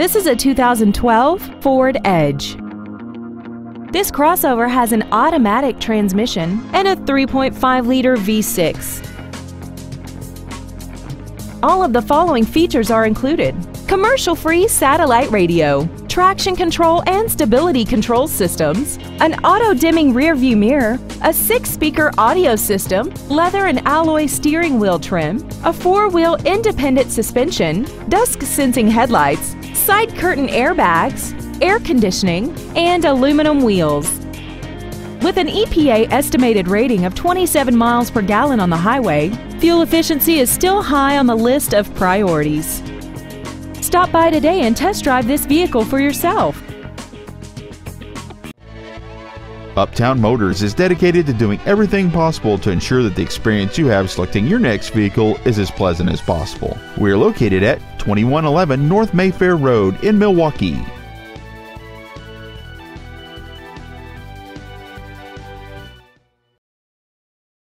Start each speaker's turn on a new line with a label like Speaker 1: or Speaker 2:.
Speaker 1: This is a 2012 Ford Edge. This crossover has an automatic transmission and a 3.5-liter V6. All of the following features are included. Commercial-free satellite radio, traction control and stability control systems, an auto-dimming rearview mirror, a six-speaker audio system, leather and alloy steering wheel trim, a four-wheel independent suspension, dusk-sensing headlights, side curtain airbags, air conditioning, and aluminum wheels. With an EPA estimated rating of 27 miles per gallon on the highway, fuel efficiency is still high on the list of priorities. Stop by today and test drive this vehicle for yourself.
Speaker 2: Uptown Motors is dedicated to doing everything possible to ensure that the experience you have selecting your next vehicle is as pleasant as possible. We are located at 2111 North Mayfair Road in Milwaukee.